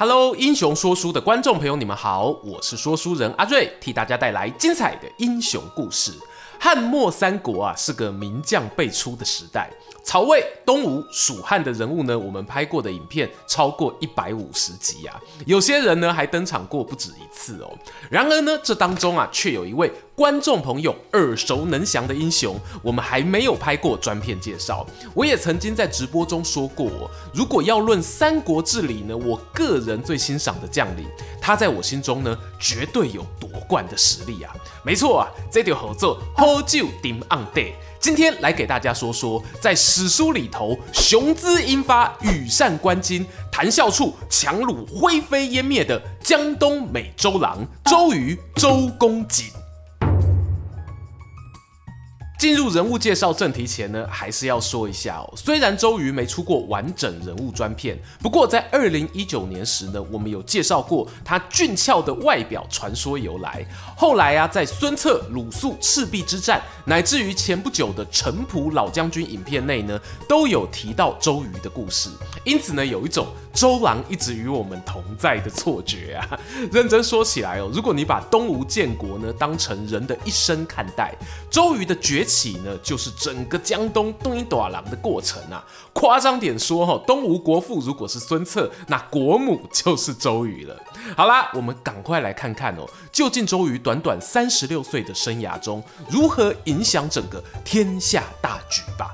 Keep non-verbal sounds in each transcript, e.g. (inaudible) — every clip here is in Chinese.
Hello，英雄说书的观众朋友，你们好，我是说书人阿瑞，替大家带来精彩的英雄故事。汉末三国啊，是个名将辈出的时代。曹魏、东吴、蜀汉的人物呢，我们拍过的影片超过一百五十集啊，有些人呢还登场过不止一次哦。然而呢，这当中啊，却有一位观众朋友耳熟能详的英雄，我们还没有拍过专片介绍。我也曾经在直播中说过，如果要论三国志里呢，我个人最欣赏的将领，他在我心中呢，绝对有夺冠的实力啊。没错啊，这条合作喝酒顶 on day。今天来给大家说说，在史书里头雄姿英发、羽扇纶巾、谈笑处强虏灰飞烟灭的江东美周郎周瑜周公瑾。进入人物介绍正题前呢，还是要说一下哦。虽然周瑜没出过完整人物专片，不过在二零一九年时呢，我们有介绍过他俊俏的外表传说由来。后来啊，在孙策、鲁肃、赤壁之战，乃至于前不久的陈普老将军影片内呢，都有提到周瑜的故事。因此呢，有一种周郎一直与我们同在的错觉啊。(laughs) 认真说起来哦，如果你把东吴建国呢当成人的一生看待，周瑜的崛起呢，就是整个江东东一短郎的过程啊。夸张点说哈，东吴国父如果是孙策，那国母就是周瑜了。好啦，我们赶快来看看哦，究竟周瑜短短三十六岁的生涯中，如何影响整个天下大局吧。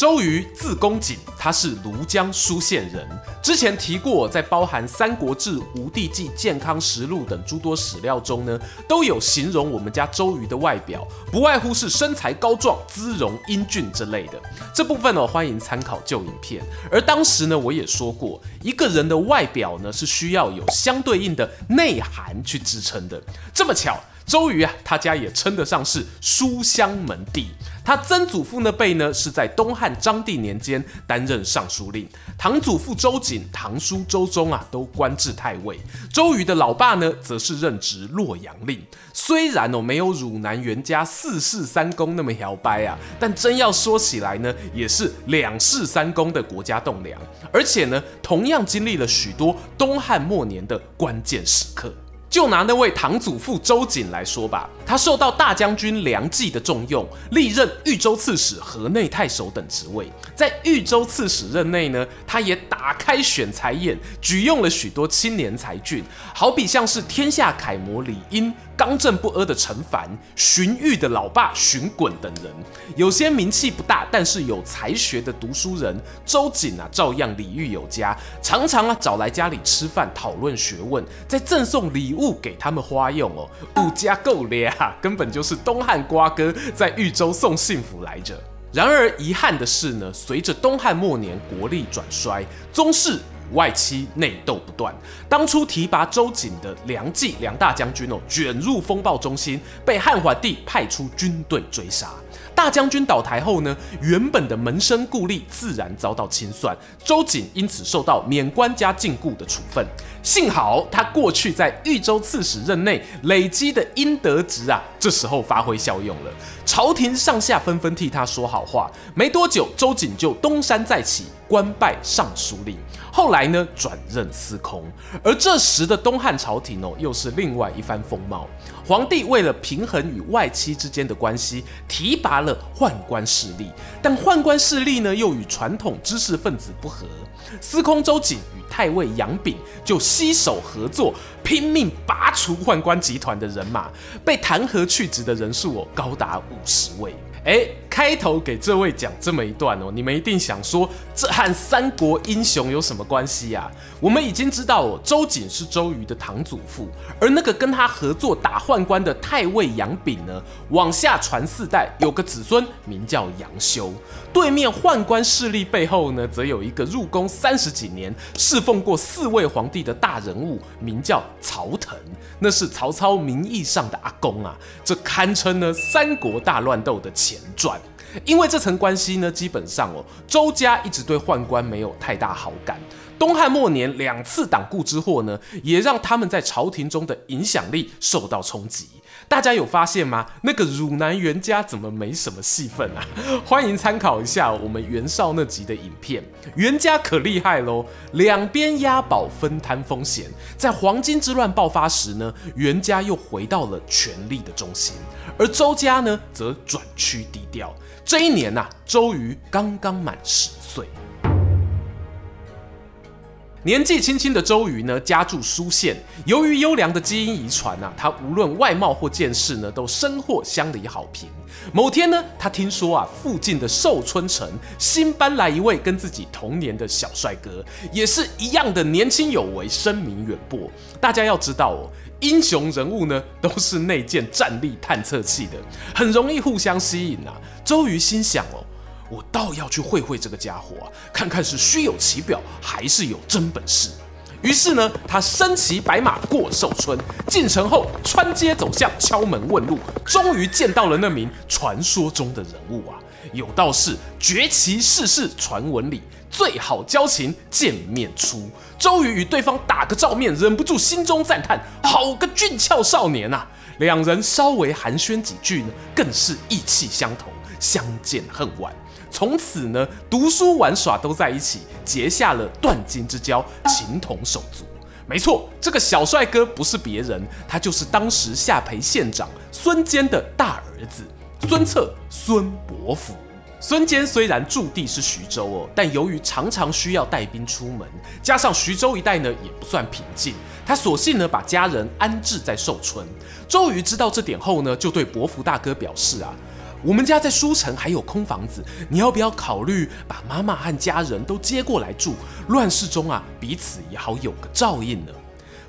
周瑜字公瑾，他是庐江舒县人。之前提过，在包含《三国志》《吴地记》《健康实录》等诸多史料中呢，都有形容我们家周瑜的外表，不外乎是身材高壮、姿容英俊之类的。这部分呢，欢迎参考旧影片。而当时呢，我也说过，一个人的外表呢，是需要有相对应的内涵去支撑的。这么巧。周瑜啊，他家也称得上是书香门第。他曾祖父那辈呢，是在东汉章帝年间担任尚书令；堂祖父周瑾、堂叔周忠啊，都官至太尉。周瑜的老爸呢，则是任职洛阳令。虽然哦，没有汝南袁家四世三公那么摇摆啊，但真要说起来呢，也是两世三公的国家栋梁。而且呢，同样经历了许多东汉末年的关键时刻。就拿那位堂祖父周瑾来说吧，他受到大将军梁冀的重用，历任豫州刺史、河内太守等职位。在豫州刺史任内呢，他也打开选才眼，举用了许多青年才俊，好比像是天下楷模李英。刚正不阿的陈凡、荀彧的老爸荀滚等人，有些名气不大，但是有才学的读书人，周瑾啊，照样礼遇有加，常常啊找来家里吃饭讨论学问，再赠送礼物给他们花用哦，物价够咧啊，根本就是东汉瓜哥在豫州送幸福来着。然而遗憾的是呢，随着东汉末年国力转衰，宗室。外戚内斗不断，当初提拔周瑾的梁冀梁大将军哦，卷入风暴中心，被汉桓帝派出军队追杀。大将军倒台后呢，原本的门生故吏自然遭到清算，周瑾因此受到免官加禁锢的处分。幸好他过去在豫州刺史任内累积的阴德值啊，这时候发挥效用了，朝廷上下纷纷替他说好话。没多久，周瑾就东山再起，官拜尚书令。后来呢，转任司空。而这时的东汉朝廷哦，又是另外一番风貌。皇帝为了平衡与外戚之间的关系，提拔了宦官势力，但宦官势力呢，又与传统知识分子不合。司空周瑾与太尉杨炳就携手合作，拼命拔除宦官集团的人马，被弹劾去职的人数哦，高达五十位。哎，开头给这位讲这么一段哦，你们一定想说，这和三国英雄有什么关系呀？我们已经知道哦，周瑾是周瑜的堂祖父，而那个跟他合作打宦官的太尉杨炳呢，往下传四代，有个子孙名叫杨修。对面宦官势力背后呢，则有一个入宫三十几年、侍奉过四位皇帝的大人物，名叫曹腾。那是曹操名义上的阿公啊，这堪称呢三国大乱斗的前传。因为这层关系呢，基本上哦，周家一直对宦官没有太大好感。东汉末年两次党锢之祸呢，也让他们在朝廷中的影响力受到冲击。大家有发现吗？那个汝南袁家怎么没什么戏份啊？(laughs) 欢迎参考一下我们袁绍那集的影片。袁家可厉害喽，两边押宝分摊风险。在黄巾之乱爆发时呢，袁家又回到了权力的中心，而周家呢则转趋低调。这一年呐，周瑜刚刚满十岁。年纪轻轻的周瑜呢，家住苏县。由于优良的基因遗传呐，他无论外貌或见识呢，都深获乡里好评。某天呢，他听说啊，附近的寿春城新搬来一位跟自己同年的小帅哥，也是一样的年轻有为，声名远播。大家要知道哦，英雄人物呢，都是内建战力探测器的，很容易互相吸引啊。周瑜心想哦。我倒要去会会这个家伙啊，看看是虚有其表还是有真本事。于是呢，他身骑白马过寿春，进城后穿街走巷敲门问路，终于见到了那名传说中的人物啊！有道是绝奇世事传闻里，最好交情见面出。周瑜与对方打个照面，忍不住心中赞叹：好个俊俏少年啊！两人稍微寒暄几句呢，更是意气相投，相见恨晚。从此呢，读书玩耍都在一起，结下了断金之交，情同手足。没错，这个小帅哥不是别人，他就是当时下邳县长孙坚的大儿子孙策，孙伯符。孙坚虽然驻地是徐州哦，但由于常常需要带兵出门，加上徐州一带呢也不算平静，他索性呢把家人安置在寿春。周瑜知道这点后呢，就对伯符大哥表示啊。我们家在书城还有空房子，你要不要考虑把妈妈和家人都接过来住？乱世中啊，彼此也好有个照应呢。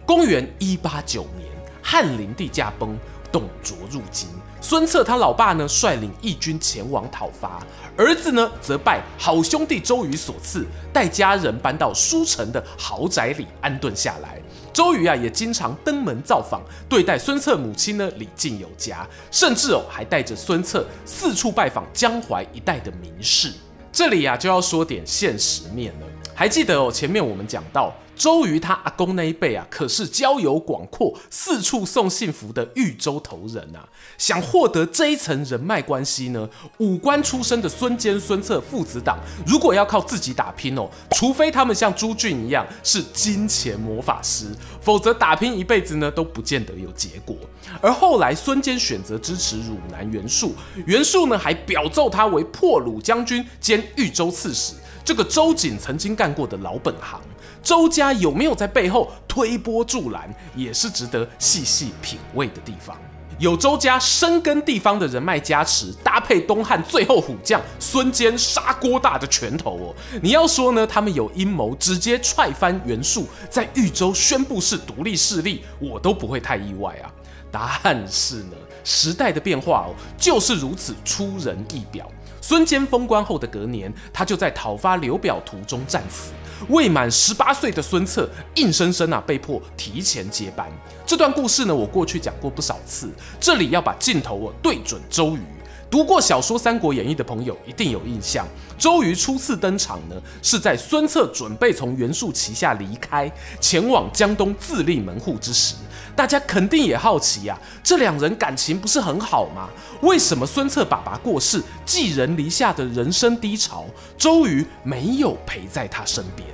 公元一八九年，汉灵帝驾崩，董卓入京，孙策他老爸呢率领义军前往讨伐，儿子呢则拜好兄弟周瑜所赐，带家人搬到书城的豪宅里安顿下来。周瑜啊，也经常登门造访，对待孙策母亲呢礼敬有加，甚至哦还带着孙策四处拜访江淮一带的名士。这里啊就要说点现实面了，还记得哦前面我们讲到。周瑜他阿公那一辈啊，可是交友广阔、四处送幸福的豫州头人啊。想获得这一层人脉关系呢，武官出身的孙坚、孙策父子党，如果要靠自己打拼哦，除非他们像朱俊一样是金钱魔法师，否则打拼一辈子呢都不见得有结果。而后来孙坚选择支持汝南袁术，袁术呢还表奏他为破虏将军兼豫州刺史，这个周瑾曾经干过的老本行。周家有没有在背后推波助澜，也是值得细细品味的地方。有周家深耕地方的人脉加持，搭配东汉最后虎将孙坚杀锅大的拳头哦，你要说呢，他们有阴谋直接踹翻袁术，在豫州宣布是独立势力，我都不会太意外啊。但是呢，时代的变化哦，就是如此出人意表。孙坚封官后的隔年，他就在讨伐刘表途中战死。未满十八岁的孙策，硬生生啊被迫提前接班。这段故事呢，我过去讲过不少次，这里要把镜头哦对准周瑜。读过小说《三国演义》的朋友一定有印象，周瑜初次登场呢，是在孙策准备从袁术旗下离开，前往江东自立门户之时。大家肯定也好奇呀，这两人感情不是很好吗？为什么孙策爸爸过世，寄人篱下的人生低潮，周瑜没有陪在他身边？《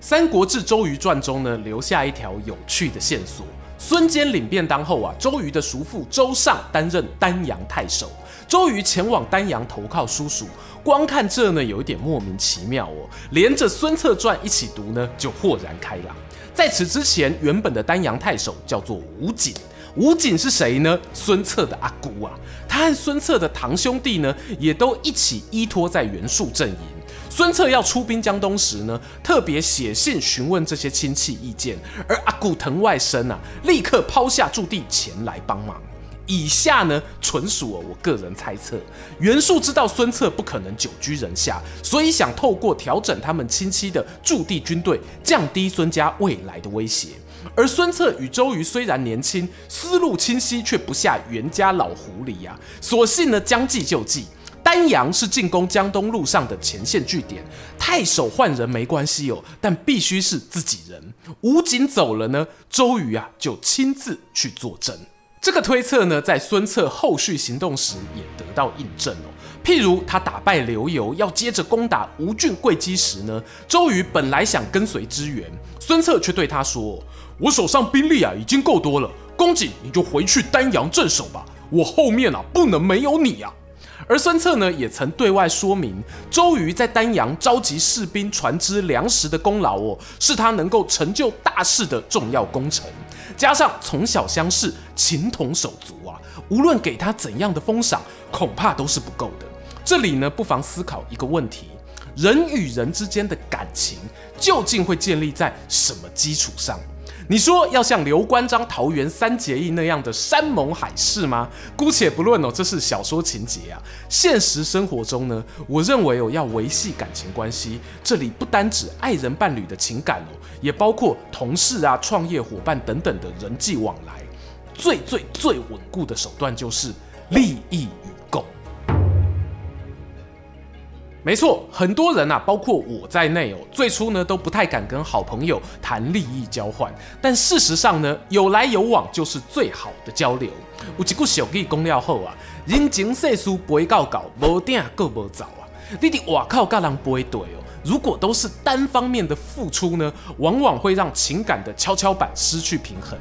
三国志·周瑜传》中呢，留下一条有趣的线索。孙坚领便当后啊，周瑜的叔父周尚担任丹阳太守。周瑜前往丹阳投靠叔叔，光看这呢有一点莫名其妙哦。连着《孙策传》一起读呢，就豁然开朗。在此之前，原本的丹阳太守叫做吴景。吴景是谁呢？孙策的阿姑啊。他和孙策的堂兄弟呢，也都一起依托在袁术阵营。孙策要出兵江东时呢，特别写信询问这些亲戚意见，而阿古藤外甥啊，立刻抛下驻地前来帮忙。以下呢，纯属我个人猜测。袁术知道孙策不可能久居人下，所以想透过调整他们亲戚的驻地军队，降低孙家未来的威胁。而孙策与周瑜虽然年轻，思路清晰，却不下袁家老狐狸呀。索性呢，将计就计。丹阳是进攻江东路上的前线据点，太守换人没关系哦，但必须是自己人。吴景走了呢，周瑜啊就亲自去坐镇。这个推测呢，在孙策后续行动时也得到印证哦。譬如他打败刘繇，要接着攻打吴郡会稽时呢，周瑜本来想跟随支援，孙策却对他说：“我手上兵力啊已经够多了，公瑾你就回去丹阳镇守吧，我后面啊不能没有你啊。”而孙策呢，也曾对外说明，周瑜在丹阳召集士兵、船只、粮食的功劳哦，是他能够成就大事的重要功臣。加上从小相识，情同手足啊，无论给他怎样的封赏，恐怕都是不够的。这里呢，不妨思考一个问题：人与人之间的感情，究竟会建立在什么基础上？你说要像刘关张桃园三结义那样的山盟海誓吗？姑且不论哦，这是小说情节啊。现实生活中呢，我认为哦，要维系感情关系，这里不单指爱人伴侣的情感哦，也包括同事啊、创业伙伴等等的人际往来。最最最稳固的手段就是利益没错，很多人啊，包括我在内哦，最初呢都不太敢跟好朋友谈利益交换。但事实上呢，有来有往就是最好的交流。有一句小句讲了后啊，人情世事不会搞搞，无定够无走啊。你哋哇靠，噶人不会对哦。如果都是单方面的付出呢，往往会让情感的跷跷板失去平衡。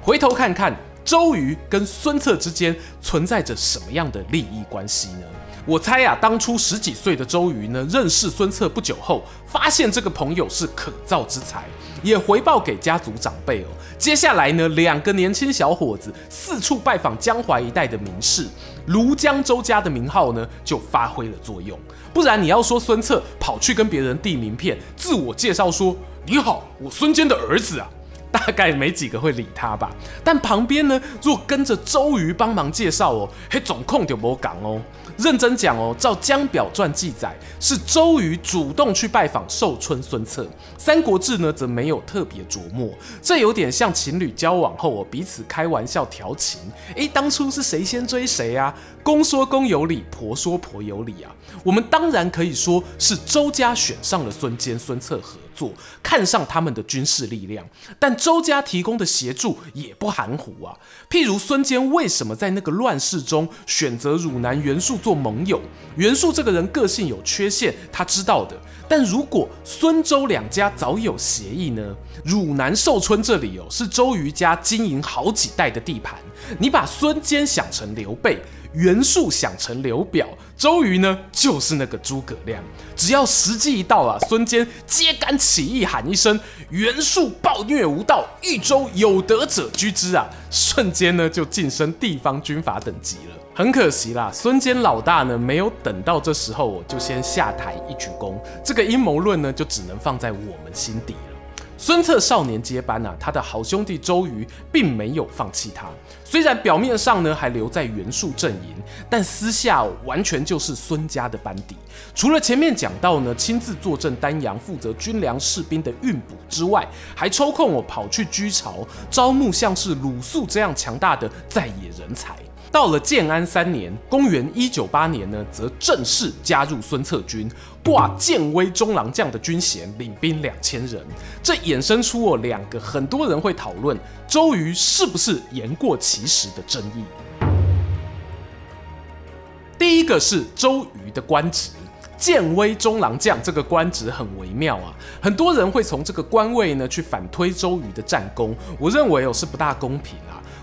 回头看看周瑜跟孙策之间存在着什么样的利益关系呢？我猜呀，当初十几岁的周瑜呢，认识孙策不久后，发现这个朋友是可造之才，也回报给家族长辈哦。接下来呢，两个年轻小伙子四处拜访江淮一带的名士，庐江周家的名号呢，就发挥了作用。不然你要说孙策跑去跟别人递名片，自我介绍说：“你好，我孙坚的儿子啊。” (laughs) 大概没几个会理他吧，但旁边呢，若跟着周瑜帮忙介绍哦，嘿，总控就没讲哦。认真讲哦，照《江表传》记载，是周瑜主动去拜访寿春孙策，《三国志》呢则没有特别琢磨。这有点像情侣交往后哦，彼此开玩笑调情。诶，当初是谁先追谁啊？公说公有理，婆说婆有理啊。我们当然可以说是周家选上了孙坚、孙策和作，看上他们的军事力量，但周家提供的协助也不含糊啊。譬如孙坚为什么在那个乱世中选择汝南袁术做盟友？袁术这个人个性有缺陷，他知道的。但如果孙周两家早有协议呢？汝南寿春这里哦，是周瑜家经营好几代的地盘，你把孙坚想成刘备。袁术想成刘表，周瑜呢就是那个诸葛亮。只要时机一到啊，孙坚揭竿起义，喊一声“袁术暴虐无道，豫州有德者居之”啊，瞬间呢就晋升地方军阀等级了。很可惜啦，孙坚老大呢没有等到这时候，我就先下台一鞠躬。这个阴谋论呢就只能放在我们心底。孙策少年接班啊，他的好兄弟周瑜并没有放弃他。虽然表面上呢还留在袁术阵营，但私下完全就是孙家的班底。除了前面讲到呢，亲自坐镇丹阳，负责军粮士兵的运补之外，还抽空我跑去居巢，招募像是鲁肃这样强大的在野人才。到了建安三年，公元一九八年呢，则正式加入孙策军，挂建威中郎将的军衔，领兵两千人。这衍生出我两个很多人会讨论周瑜是不是言过其实的争议。第一个是周瑜的官职，建威中郎将这个官职很微妙啊，很多人会从这个官位呢去反推周瑜的战功，我认为哦是不大公平。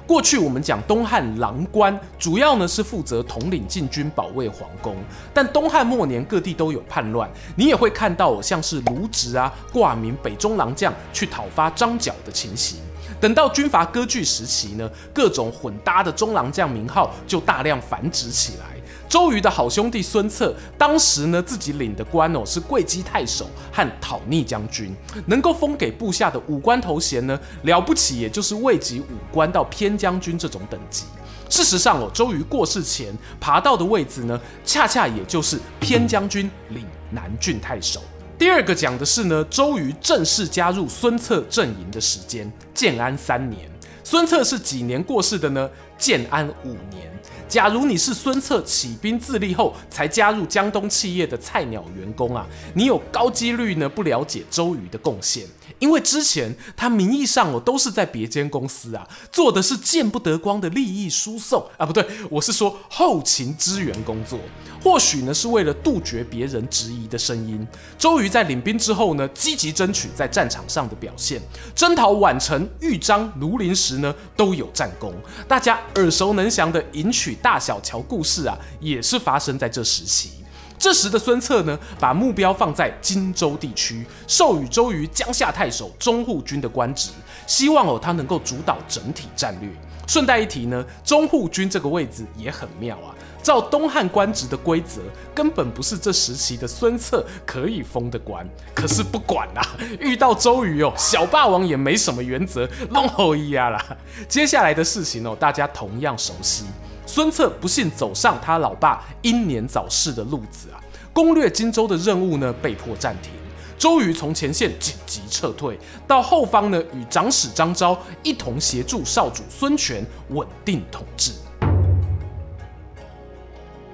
过去我们讲东汉郎官，主要呢是负责统领禁军、保卫皇宫。但东汉末年各地都有叛乱，你也会看到像是卢植啊挂名北中郎将去讨伐张角的情形。等到军阀割据时期呢，各种混搭的中郎将名号就大量繁殖起来。周瑜的好兄弟孙策，当时呢自己领的官哦是会稽太守和讨逆将军，能够封给部下的武官头衔呢了不起，也就是位级武官到偏将军这种等级。事实上哦，周瑜过世前爬到的位置呢，恰恰也就是偏将军领南郡太守。第二个讲的是呢，周瑜正式加入孙策阵营的时间，建安三年。孙策是几年过世的呢？建安五年。假如你是孙策起兵自立后才加入江东企业的菜鸟员工啊，你有高几率呢不了解周瑜的贡献。因为之前他名义上哦都是在别间公司啊，做的是见不得光的利益输送啊，不对，我是说后勤支援工作。或许呢是为了杜绝别人质疑的声音，周瑜在领兵之后呢，积极争取在战场上的表现，征讨宛城、豫章、庐陵时呢都有战功。大家耳熟能详的迎娶大小乔故事啊，也是发生在这时期。这时的孙策呢，把目标放在荆州地区，授予周瑜江夏太守、中护军的官职，希望哦他能够主导整体战略。顺带一提呢，中护军这个位置也很妙啊。照东汉官职的规则，根本不是这时期的孙策可以封的官。可是不管啦，遇到周瑜哦，小霸王也没什么原则，弄后一呀啦。接下来的事情哦，大家同样熟悉。孙策不幸走上他老爸英年早逝的路子啊，攻略荆州的任务呢被迫暂停。周瑜从前线紧急撤退，到后方呢与长史张昭一同协助少主孙权稳定统治。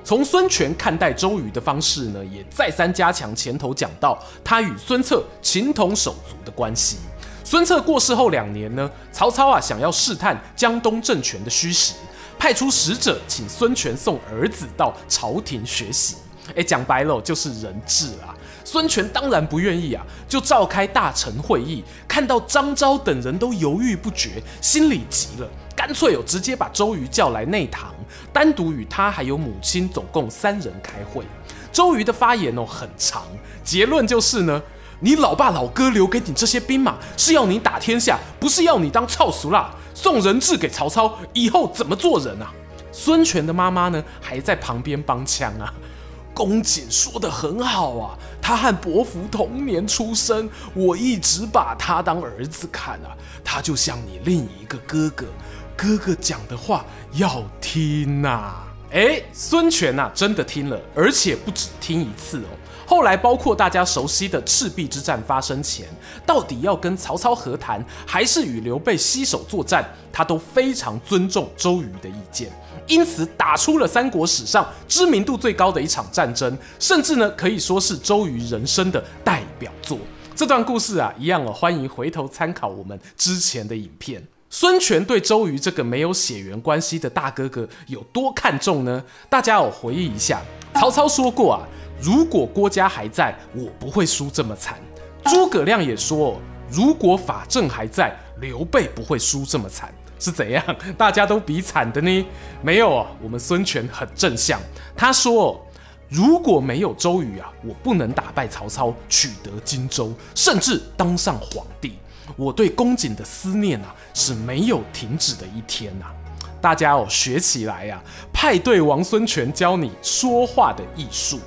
从孙权看待周瑜的方式呢，也再三加强前头讲到他与孙策情同手足的关系。孙策过世后两年呢，曹操啊想要试探江东政权的虚实。派出使者请孙权送儿子到朝廷学习，哎，讲白了就是人质啊。孙权当然不愿意啊，就召开大臣会议，看到张昭等人都犹豫不决，心里急了，干脆哦直接把周瑜叫来内堂，单独与他还有母亲总共三人开会。周瑜的发言哦很长，结论就是呢，你老爸老哥留给你这些兵马是要你打天下，不是要你当操俗啦。送人质给曹操，以后怎么做人啊？孙权的妈妈呢，还在旁边帮腔啊。公瑾说的很好啊，他和伯符同年出生，我一直把他当儿子看啊，他就像你另一个哥哥，哥哥讲的话要听呐。哎，孙权呐，真的听了，而且不止听一次哦。后来，包括大家熟悉的赤壁之战发生前，到底要跟曹操和谈，还是与刘备携手作战，他都非常尊重周瑜的意见，因此打出了三国史上知名度最高的一场战争，甚至呢可以说是周瑜人生的代表作。这段故事啊，一样哦，欢迎回头参考我们之前的影片。孙权对周瑜这个没有血缘关系的大哥哥有多看重呢？大家有回忆一下，曹操说过啊。如果郭嘉还在，我不会输这么惨。诸葛亮也说，如果法正还在，刘备不会输这么惨。是怎样？大家都比惨的呢？没有哦，我们孙权很正向。他说，如果没有周瑜啊，我不能打败曹操，取得荆州，甚至当上皇帝。我对公瑾的思念啊，是没有停止的一天呐。大家哦，学起来呀，派对王孙权教你说话的艺术。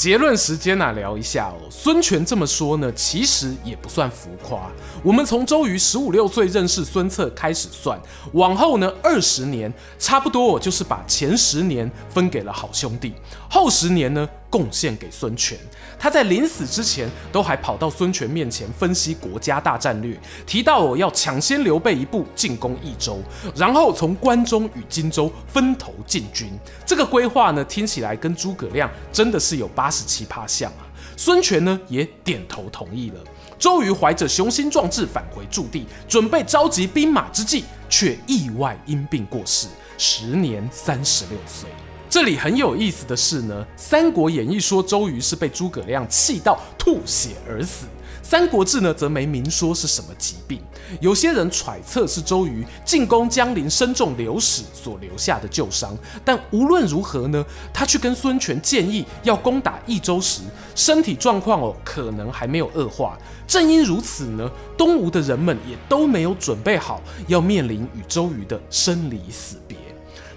结论时间呢，聊一下哦。孙权这么说呢，其实也不算浮夸。我们从周瑜十五六岁认识孙策开始算，往后呢二十年，差不多我就是把前十年分给了好兄弟，后十年呢贡献给孙权。他在临死之前，都还跑到孙权面前分析国家大战略，提到我要抢先刘备一步进攻益州，然后从关中与荆州分头进军。这个规划呢，听起来跟诸葛亮真的是有八十七趴像啊。孙权呢也点头同意了。周瑜怀着雄心壮志返回驻地，准备召集兵马之际，却意外因病过世，时年三十六岁。这里很有意思的是呢，《三国演义》说周瑜是被诸葛亮气到吐血而死，《三国志》呢则没明说是什么疾病。有些人揣测是周瑜进攻江陵身中流矢所留下的旧伤，但无论如何呢，他去跟孙权建议要攻打益州时，身体状况哦可能还没有恶化。正因如此呢，东吴的人们也都没有准备好要面临与周瑜的生离死别。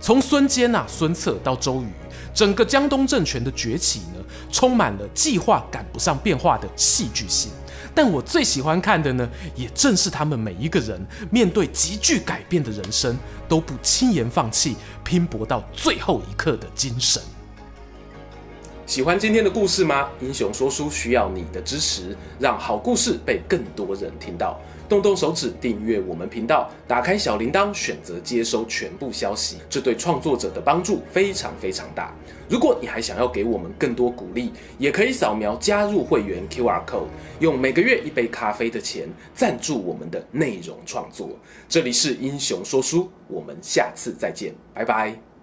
从孙坚呐、孙策到周瑜，整个江东政权的崛起呢，充满了计划赶不上变化的戏剧性。但我最喜欢看的呢，也正是他们每一个人面对急剧改变的人生，都不轻言放弃、拼搏到最后一刻的精神。喜欢今天的故事吗？英雄说书需要你的支持，让好故事被更多人听到。动动手指订阅我们频道，打开小铃铛，选择接收全部消息，这对创作者的帮助非常非常大。如果你还想要给我们更多鼓励，也可以扫描加入会员 QR code，用每个月一杯咖啡的钱赞助我们的内容创作。这里是英雄说书，我们下次再见，拜拜。